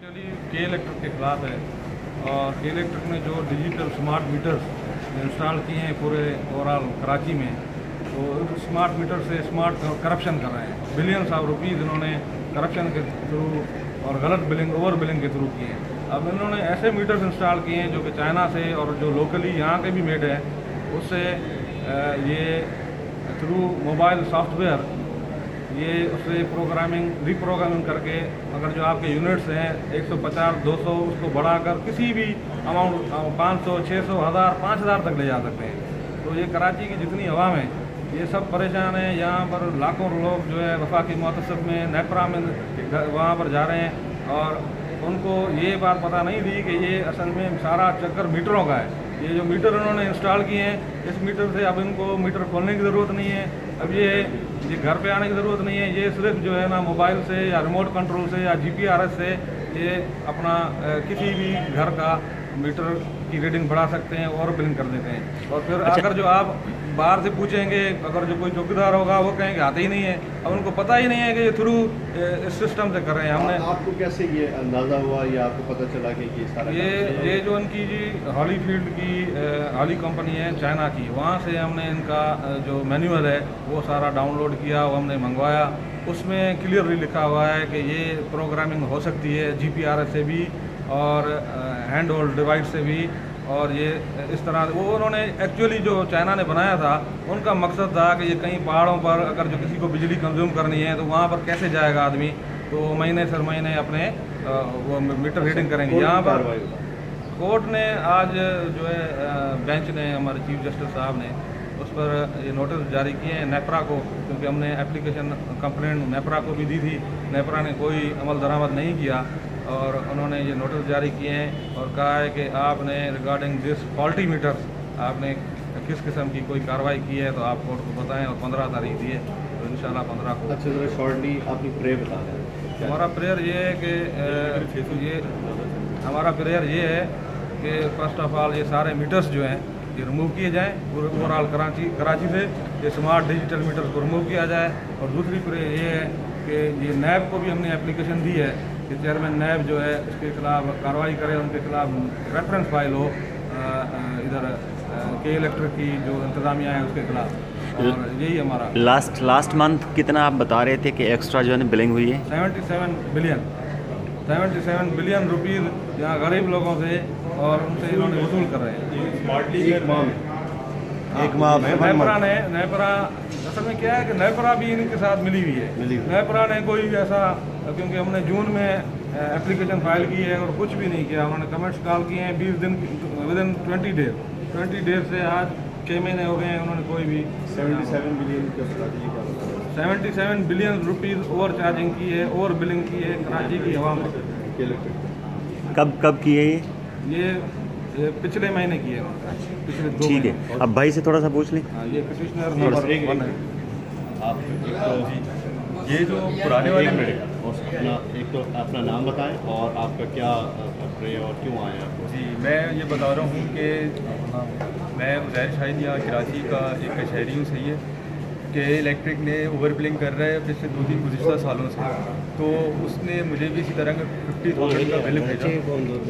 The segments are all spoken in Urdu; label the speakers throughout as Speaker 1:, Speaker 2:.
Speaker 1: ایکچولی کے الیکٹرک کے خلاف ہے اور کے الیکٹرک نے جو ڈیجیٹل اسمارٹ میٹرز انسٹال کیے ہیں پورے اوور آل کراچی میں تو اسمارٹ میٹر سے اسمارٹ کرپشن کر رہے ہیں بلینس آف روپیز انہوں نے کرپشن کے تھرو اور غلط بلنگ اوور بلنگ کے تھرو کیے ہیں اب انہوں نے ایسے میٹرز انسٹال کیے ہیں جو کہ چائنا سے اور جو لوکلی یہاں کے بھی میڈ ہیں اس سے یہ تھرو موبائل سافٹ ویئر یہ اسے پروگرامنگ ری پروگرامنگ کر کے اگر جو آپ کے یونٹس ہیں، ایک سو پچاس، دو سو، اس کو بڑھا کر کسی بھی اماؤنٹ پانچ سو، چھ سو، ہزار، پانچ ہزار تک لے جا سکتے ہیں۔ تو یہ کراچی کی جتنی عوام ہیں، یہ سب پریشان ہیں۔ یہاں پر لاکھوں لوگ جو ہے وفاقی معتصب میں، نیپرا میں وہاں پر جا رہے ہیں۔ اور ان کو یہ بات پتہ نہیں تھی کہ یہ اصل میں سارا چکر میٹروں کا ہے۔ یہ جو میٹر انہوں نے انسٹال کیے ہیں، اس میٹر سے اب ان کو میٹر کھولنے کی ضرورت نہیں ہے۔ اب یہ یہ گھر پہ آنے کی ضرورت نہیں ہے یہ صرف جو ہے نا موبائل سے یا ریموٹ کنٹرول سے یا جی پی آر ایس سے یہ اپنا کسی بھی گھر کا میٹر کی ریڈنگ بڑھا سکتے ہیں اور بلنگ کر دیتے ہیں۔ اور پھر اچھا۔ اگر جو آپ باہر سے پوچھیں گے اگر جو کوئی چوکیدار ہوگا وہ کہیں گے آتے ہی نہیں ہے اب ان کو پتہ ہی نہیں ہے کہ یہ تھرو اس سسٹم سے کر رہے ہیں۔ ہم نے
Speaker 2: آپ کو کیسے یہ اندازہ ہوا یا آپ کو پتہ چلا کہ یہ سارا یہ یہ
Speaker 1: جو ان کی جی ہالی فیلڈ کی ہالی کمپنی ہے چائنا کی وہاں سے ہم نے ان کا جو مینول ہے وہ سارا ڈاؤن لوڈ کیا وہ ہم نے منگوایا۔ اس میں کلیئرلی لکھا ہوا ہے کہ یہ پروگرامنگ ہو سکتی ہے جی پی آر ایس سے بھی اور ہینڈ ہولڈ ڈیوائس سے بھی۔ اور یہ اس طرح وہ انہوں نے ایکچولی جو چائنا نے بنایا تھا ان کا مقصد تھا کہ یہ کئی پہاڑوں پر اگر جو کسی کو بجلی کنزیوم کرنی ہے تو وہاں پر کیسے جائے گا آدمی؟ تو مہینے سر مہینے اپنے وہ میٹر ریڈنگ کریں گے۔ یہاں پر کورٹ نے آج جو ہے بینچ نے ہمارے چیف جسٹس صاحب نے اس پر یہ نوٹس جاری کیے ہیں نیپرا کو کیونکہ ہم نے اپلیکیشن کمپلینٹ نیپرا کو بھی دی تھی۔ نیپرا نے کوئی عمل درآمد نہیں کیا۔ اور انہوں نے یہ نوٹس جاری کیے ہیں اور کہا ہے کہ آپ نے ریگارڈنگ دس فالٹی میٹرس آپ نے کس قسم کی کوئی کاروائی کی ہے تو آپ کورٹ کو بتائیں اور پندرہ تاریخ دیے تو ان شاء اللہ پندرہ کو اچھا
Speaker 2: ذرا شارٹلی آپ کی پریئر بتا دیں۔ ہمارا
Speaker 1: پریئر یہ ہے کہ یہ ہمارا پریئر یہ ہے کہ فرسٹ آف آل یہ سارے میٹرز جو ہیں یہ رموو کیے جائیں اوور آل کراچی کراچی سے یہ اسمارٹ ڈیجیٹل میٹرز کو رموو کیا جائے اور دوسری پریئر یہ ہے کہ یہ نیب کو بھی ہم نے اپلیکیشن دی ہے کہ چیئرمین نیب جو ہے اس کے خلاف کارروائی کرے ان کے خلاف ریفرنس فائل ہو ادھر کے الیکٹرک کی جو انتظامیہ ہے اس کے خلاف۔ یہی ہمارا۔
Speaker 3: لاسٹ لاسٹ منتھ کتنا آپ بتا رہے تھے کہ ایکسٹرا جو ہے نا بلنگ ہوئی ہے؟
Speaker 1: Seventy seven billion. Seventy seven billion rupees یہاں غریب لوگوں سے اور ان سے انہوں نے وصول کر رہے
Speaker 4: ہیں۔
Speaker 2: ہاں، ایک ماں نیپرا
Speaker 1: نے نیپرا اصل میں کیا ہے کہ نیپرا بھی ان کے ساتھ ملی ہوئی ہے۔ نیپرا نے کوئی ایسا کیونکہ ہم نے جون میں اپلیکیشن فائل کی ہے اور کچھ بھی نہیں کیا۔ ہم نے کمنٹس کال کیے ہیں بیس دن within twenty days twenty days سے آج چھ مہینے ہو گئے ہیں انہوں نے کوئی بھی
Speaker 2: seventy seven billion
Speaker 1: seventy seven billion rupees over charging کی ہے اوور بلنگ کی ہے کراچی کی عوام
Speaker 3: کب کب کی ہے
Speaker 1: یہ پچھلے مہینے کی ہے۔ ٹھیک ہے۔
Speaker 3: اب بھائی سے تھوڑا سا پوچھ لیں۔
Speaker 1: ہاں،
Speaker 4: یہ جو پرانے والے میرے
Speaker 2: اپنا ایک تو اپنا نام بتائیں اور آپ کا کیا اور کیوں آئے ہیں؟
Speaker 4: جی میں یہ بتا رہا ہوں کہ میں ادیر شاہد یا کراچی کا ایک کچہری ہوں صحیح ہے کہ الیکٹرک نے اوور بلنگ کر رہا ہے پچھلے دو تین گزشتہ سالوں سے۔ تو اس نے مجھے بھی اسی طرح کا ففٹی تھاؤزینڈ کا بل بھیجا۔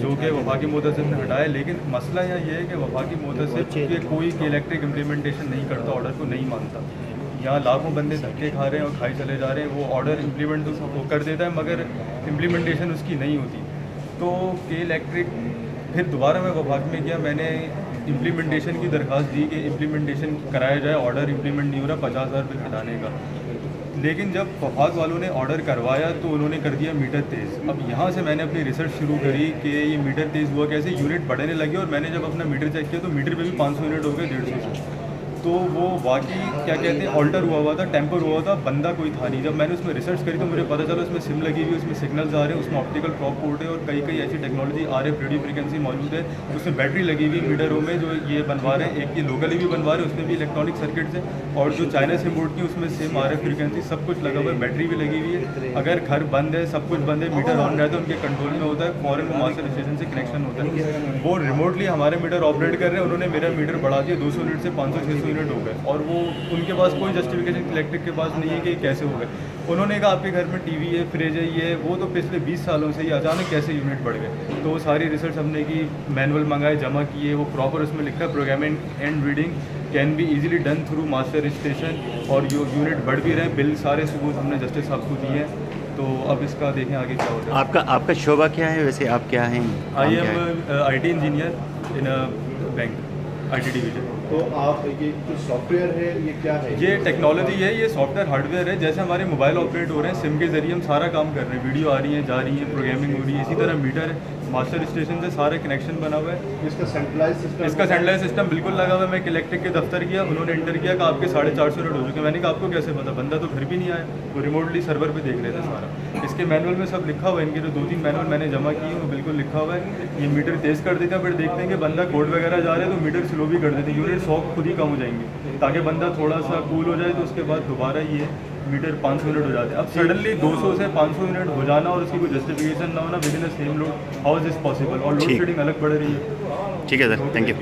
Speaker 2: جو کہ وفاقی مدثر نے
Speaker 4: ہٹایا لیکن مسئلہ یہ ہے کہ وفاقی مدثر کے کوئی الیکٹرک امپلیمنٹیشن نہیں کرتا آرڈر کو نہیں مانتا۔ یہاں لاکھوں بندے دھکے کھا رہے ہیں اور کھائے چلے جا رہے ہیں وہ آرڈر امپلیمنٹ وہ کر دیتا ہے مگر امپلیمنٹیشن اس کی نہیں ہوتی۔ تو کے الیکٹرک پھر دوبارہ میں وفاق میں گیا میں نے امپلیمنٹیشن کی درخواست دی کہ امپلیمنٹیشن کرایا جائے آرڈر امپلیمنٹ نہیں ہو رہا پچاس ہزار روپئے ہٹانے کا۔ لیکن جب فہاد والوں نے آرڈر کروایا تو انہوں نے کر دیا میٹر تیز۔ اب یہاں سے میں نے اپنی ریسرچ شروع کری کہ یہ میٹر تیز ہوا کیسے یونٹ بڑھنے لگے اور میں نے جب اپنا میٹر چیک کیا تو میٹر پہ بھی پانچ سو یونٹ ہو گئے، ڈیڑھ سو۔ تو وہ واقعی کیا کہتے ہیں آلٹر ہوا ہوا تھا ٹیمپر ہوا تھا، بندہ کوئی تھا نہیں۔ جب میں نے اس میں ریسرچ کری تو مجھے پتہ چلا اس میں سم لگی ہوئی اس میں سگنلز آ رہے ہیں، اس میں آپٹیکل کراپ پورٹ ہے اور کئی کئی ایسی technology R F radio frequency موجود ہے۔ اس میں بیٹری لگی ہوئی میٹروں میں، جو یہ بنوا رہے ہیں، ایک یہ لوکلی بھی بنوا رہے ہیں، اس میں بھی الیکٹرانک سرکٹس ہیں۔ اور جو چائنا سے بورڈ کی، اس میں سم آر ایف فریکوینسی سب کچھ لگا ہوا ہے بیٹری بھی لگی ہوئی ہے۔ اگر گھر بند ہے، سب کچھ بند ہے میٹر آن رہا ہے، ان کے کنٹرول میں ہوتا ہے فوراً وہاں سے اسٹیشن سے کنیکشن ہوتا ہے۔ وہ ریموٹلی ہمارے میٹر آپریٹ کر رہے ہیں، انہوں نے میرا میٹر بڑھا دیا، دو سو یونٹ سے پانچ سو، چھ سو یونٹ ہو گئے اور وہ ان کے پاس کوئی جسٹیفیکیشن الیکٹرک کے پاس نہیں ہے کہ یہ کیسے ہو گئے انہوں نے کہا آپ کے گھر میں ٹی وی ہے فریج ہے یہ وہ تو پچھلے بیس سالوں سے ہی اچانک کیسے یونٹ بڑھ گئے تو وہ ساری ریسرچ ہم نے کی مینول منگائے جمع کیے وہ پراپر اس میں لکھا ہے programming and reading can be easily done through master registration اور جو یونٹ بڑھ بھی رہے ہیں بل سارے ثبوت ہم نے جسٹس صاحب کو دیے ہیں تو اب اس کا دیکھیں آگے کیا ہوتا ہے
Speaker 3: آپ کا آپ کا شعبہ کیا ہے ویسے آپ کیا ہیں I
Speaker 4: am I T engineer in bank I T division
Speaker 2: تو آپ یہ جو سافٹ ویئر ہے یہ کیا ہے؟ یہ ٹیکنالوجی
Speaker 4: ہے یہ سافٹ ویئر ہارڈ ویئر ہے۔ جیسے ہمارے موبائل آپریٹ ہو رہے ہیں سم کے ذریعے ہم سارا کام کر رہے ہیں۔ ویڈیو آ رہی ہیں جا رہی ہیں پروگرامنگ ہو رہی ہے اسی طرح میٹر ہے۔ ماسٹر اسٹیشن سے سارے کنیکشن بنا ہوا ہے۔
Speaker 2: اس کا سینٹرلائز سسٹم اس کا سینٹرلائز
Speaker 4: سسٹم بالکل لگا ہوا ہے۔ میں الیکٹرک کے دفتر کیا انہوں نے انٹر کیا کہ آپ کے ساڑھے چار سو یونٹ ہو چکے میں نے کہا آپ کو کیسے پتا؟ بندہ تو گھر بھی نہیں آیا وہ ریموٹلی سرور پہ دیکھ رہے تھے سارا۔ اس کے مینول میں سب لکھا ہوا ہے ان کے جو دو تین مینول میں نے جمع کیے ہیں وہ بالکل لکھا ہوا ہے۔ یہ میٹر تیز کر دیتے ہیں پھر دیکھتے ہیں کہ بندہ کوڈ وغیرہ جا رہا ہے تو میٹر سلو بھی کر دیتے ہیں۔ یونٹ سو خود ہی کم ہو جائیں گے۔ تاکہ بندہ تھوڑا سا کول ہو جائے تو اس کے بعد دوبارہ یہ میٹر پانچ سو یونٹ ہو جاتے ہیں۔ اب سڈنلی دو سو سے پانچ سو یونٹ ہو جانا اور اس کی کوئی جسٹیفیکیشن نہ ہونا with in same load how is possible اور لوڈ شیڈنگ الگ بڑھ رہی ہے۔
Speaker 3: ٹھیک ہے سر تھینک یو